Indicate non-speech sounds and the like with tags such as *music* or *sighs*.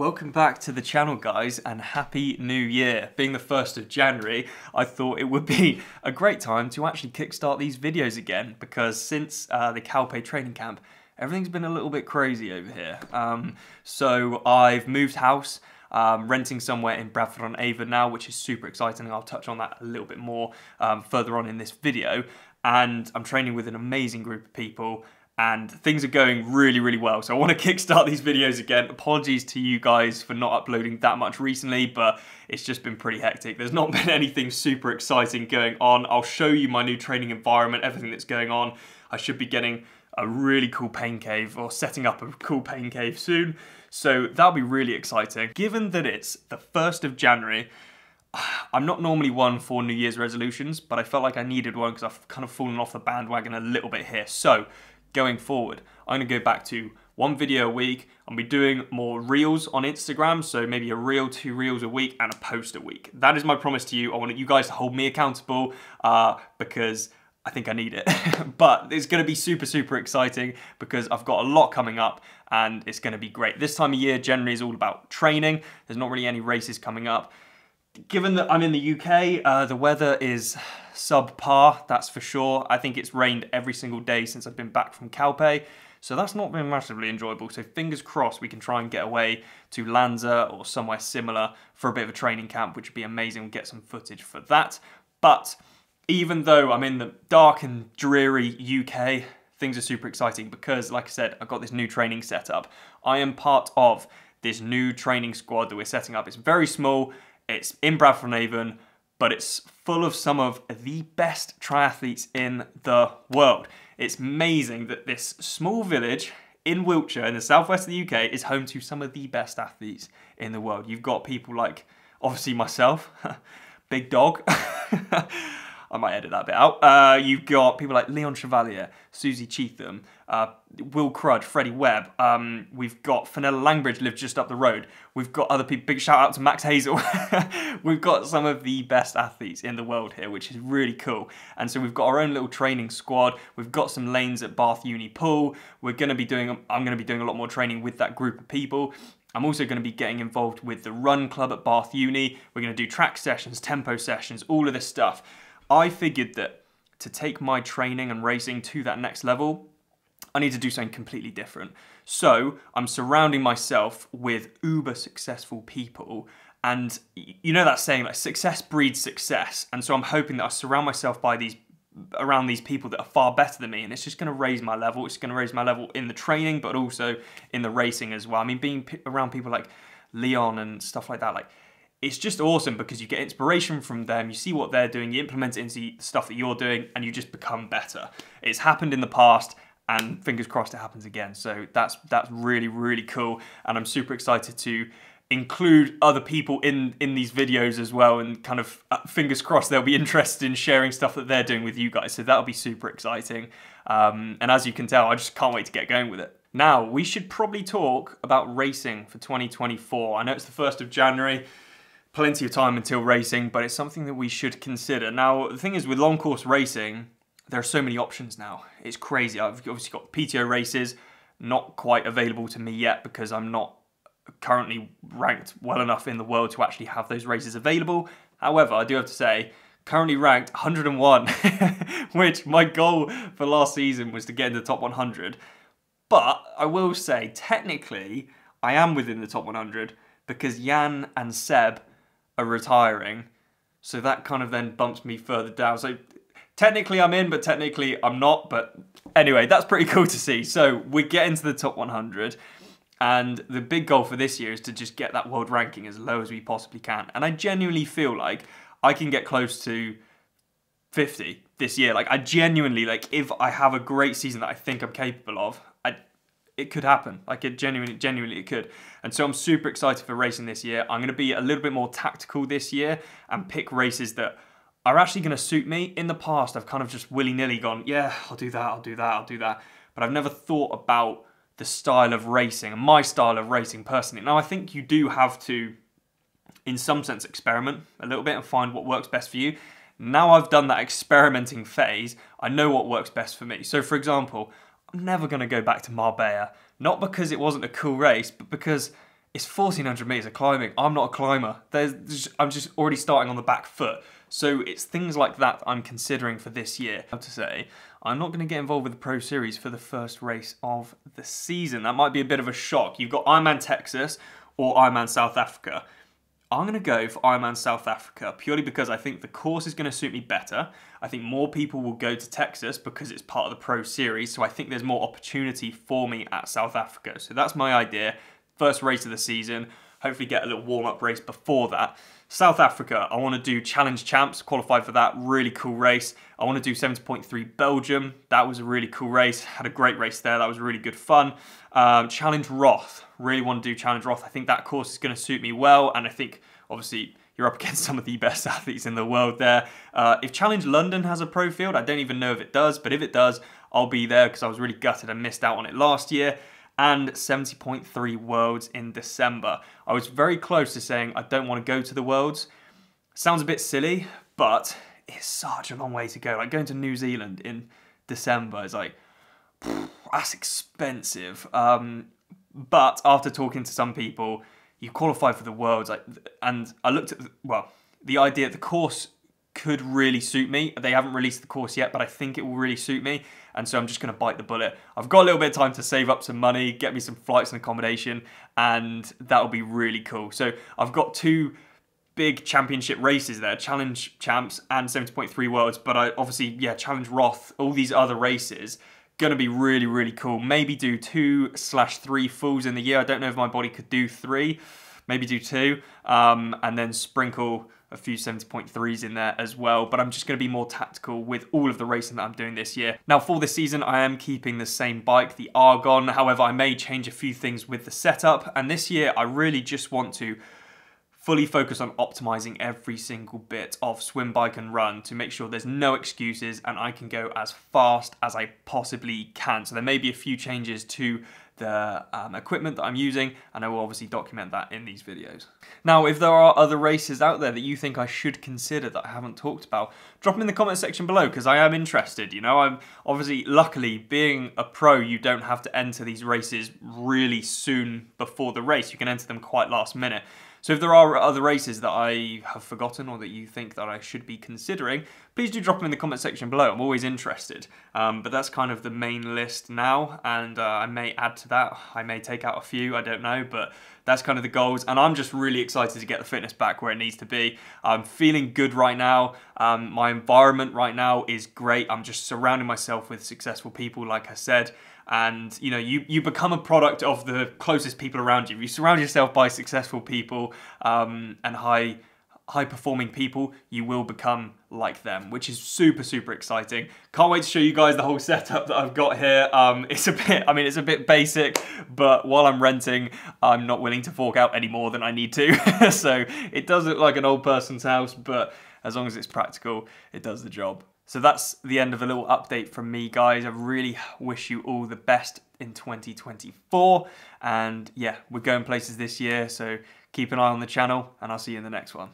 Welcome back to the channel guys and happy new year. Being the 1st of January, I thought it would be *laughs* a great time to actually kickstart these videos again because since uh, the Calpe training camp, everything's been a little bit crazy over here. Um, so I've moved house, um, renting somewhere in Bradford on Avon now, which is super exciting. I'll touch on that a little bit more um, further on in this video. And I'm training with an amazing group of people and things are going really, really well. So I want to *laughs* kickstart these videos again. Apologies to you guys for not uploading that much recently, but it's just been pretty hectic. There's not *laughs* been anything super exciting going on. I'll show you my new training environment, everything that's going on. I should be getting a really cool pain cave or setting up a cool pain cave soon. So that'll be really exciting. Given that it's the 1st of January, *sighs* I'm not normally one for New Year's resolutions, but I felt like I needed one because I've kind of fallen off the bandwagon a little bit here. So going forward. I'm gonna go back to one video a week. I'll be doing more reels on Instagram, so maybe a reel, two reels a week, and a post a week. That is my promise to you. I want you guys to hold me accountable uh, because I think I need it. *laughs* but it's gonna be super, super exciting because I've got a lot coming up and it's gonna be great. This time of year generally is all about training. There's not really any races coming up. Given that I'm in the UK, uh, the weather is subpar, that's for sure. I think it's rained every single day since I've been back from Calpe, so that's not been massively enjoyable. So fingers crossed we can try and get away to Lanza or somewhere similar for a bit of a training camp, which would be amazing. We'll get some footage for that. But even though I'm in the dark and dreary UK, things are super exciting because, like I said, I've got this new training setup. I am part of this new training squad that we're setting up. It's very small, it's in Bradford Avon, but it's full of some of the best triathletes in the world. It's amazing that this small village in Wiltshire, in the southwest of the UK, is home to some of the best athletes in the world. You've got people like, obviously, myself, *laughs* Big Dog. *laughs* I might edit that bit out. Uh, you've got people like Leon Chevalier, Susie Cheetham, uh, Will Crudge, Freddie Webb. Um, we've got Fenella Langridge lives just up the road. We've got other people. Big shout out to Max Hazel. *laughs* we've got some of the best athletes in the world here, which is really cool. And so we've got our own little training squad. We've got some lanes at Bath Uni Pool. We're going to be doing. I'm going to be doing a lot more training with that group of people. I'm also going to be getting involved with the run club at Bath Uni. We're going to do track sessions, tempo sessions, all of this stuff. I figured that to take my training and racing to that next level, I need to do something completely different. So I'm surrounding myself with uber successful people. And you know that saying, like success breeds success. And so I'm hoping that I surround myself by these around these people that are far better than me and it's just going to raise my level it's going to raise my level in the training but also in the racing as well i mean being around people like leon and stuff like that like it's just awesome because you get inspiration from them, you see what they're doing, you implement it into the stuff that you're doing, and you just become better. It's happened in the past, and fingers crossed it happens again. So that's that's really really cool, and I'm super excited to include other people in in these videos as well, and kind of uh, fingers crossed they'll be *laughs* interested in sharing stuff that they're doing with you guys. So that'll be super exciting. Um, and as you can tell, I just can't wait to get going with it. Now we should probably talk about racing for 2024. I know it's the first of January plenty of time until racing, but it's something that we should consider. Now, the thing is, with long course racing, there are so many options now. It's crazy. I've obviously got PTO races, not quite available to me yet because I'm not currently ranked well enough in the world to actually have those races available. However, I do have to say, currently ranked 101, *laughs* which my goal for last season was to get in the top 100. But I will say, technically, I am within the top 100 because Jan and Seb are retiring. So that kind of then bumps me further down. So technically I'm in, but technically I'm not. But anyway, that's pretty *laughs* cool to see. So we get into the top 100. And the big goal for this year is to just get that world ranking as low as we possibly can. And I genuinely feel like I can get close to 50 this year. Like I genuinely, like if I have a great season that I think I'm capable of, it could happen. Like it genuinely, genuinely it could. And so I'm super excited for racing this year. I'm going to be a little bit more tactical this year and pick races that are actually going to suit me. In the past, I've kind of just willy-nilly gone, yeah, I'll do that, I'll do that, I'll do that. But I've never thought about the style of racing and my style of racing personally. Now, I think you do have to, in some sense, experiment a little bit and find what works best for you. Now I've done that experimenting phase, I know what works best for me. So, for example, I'm never going to go back to Marbella. Not because it wasn't a cool race, but because it's 1400 meters of climbing. I'm not a climber. There's, I'm just already starting on the back foot. So it's things like that I'm considering for this year. I have to say, I'm not going to get involved with the Pro Series for the first race of the season. That might be a bit of a shock. You've got Ironman Texas or Ironman South Africa. I'm going to go for Ironman South Africa purely because I think the course is going to suit me better. I think more people will go to Texas because it's part of the Pro Series, so I think there's more opportunity for me at South Africa. So that's my idea first race of the season. Hopefully get a little warm-up race before that. South Africa, I want to do Challenge Champs, qualified for that, really cool race. I want to do 70.3 Belgium, that was a really cool race, had a great race there, that was really good fun. Um, Challenge Roth, really want to do Challenge Roth. I think that course is going to suit me well, and I think, obviously, you're up *laughs* against some of the best athletes in the world there. Uh, if Challenge London has a pro field, I don't even know if it does, but if it does, I'll be there because I was really gutted I missed out on it last year and 70.3 Worlds in December. I was very close to saying I don't want to go to the Worlds. Sounds a bit silly, but it's such a long way to go. Like going to New Zealand in December is like, that's expensive. Um, but after talking to some people, you qualify for the Worlds, like, and I looked at, the, well, the idea, of the course could really suit me. They haven't released the course yet, but I think it will really suit me. And so I'm just going to bite the bullet. I've got a little bit of time to save up some money, get me some flights and accommodation, and that'll be really cool. So I've got two big championship races there, Challenge Champs and 70.3 Worlds, but I obviously, yeah, Challenge Roth, all these other races, gonna be really, really cool. Maybe do two slash three fulls in the year. I don't know if my body could do three, maybe do two, um, and then sprinkle a few 70.3s in there as well, but I'm just going to be more tactical with all of the racing that I'm doing this year. Now for this season, I am keeping the same bike, the Argon. However, I may change a few things with the setup. And this year, I really just want to fully focus on optimizing every single bit of swim, bike and run to make sure there's no excuses and I can go as fast as I possibly can. So there may be a few changes to the um, equipment that I'm using and I will obviously document that in these videos. Now if there are other races out there that you think I should consider that I haven't talked about, drop them in the comment section below because I am interested, you know, I'm obviously luckily being a pro you don't have to enter these races really soon before the race, you can enter them quite last minute. So if there are other races that I have forgotten or that you think that I should be considering, please do drop them in the comment section below. I'm always interested. Um, but that's kind of the main list now, and uh, I may add to that. I may take out a few, I don't know, but that's kind of the goals. And I'm just really excited to get the fitness back where it needs to be. I'm feeling good right now. Um, my environment right now is great. I'm just surrounding myself with successful people, like I said and you know you you become a product of the closest people around you. You surround yourself by successful people um, and high high performing people, you will become like them, which is super, super exciting. Can't wait to show you guys the whole setup that I've got here. Um, it's a bit, I mean, it's a bit basic, but while I'm renting, I'm not willing to fork out any more than I need to. *laughs* so it does look like an old person's house, but as long as it's practical, it does the job. So that's the end of a little update from me, guys. I really wish you all the best in 2024. And yeah, we're going places this year, so keep an eye on the channel, and I'll see you in the next one.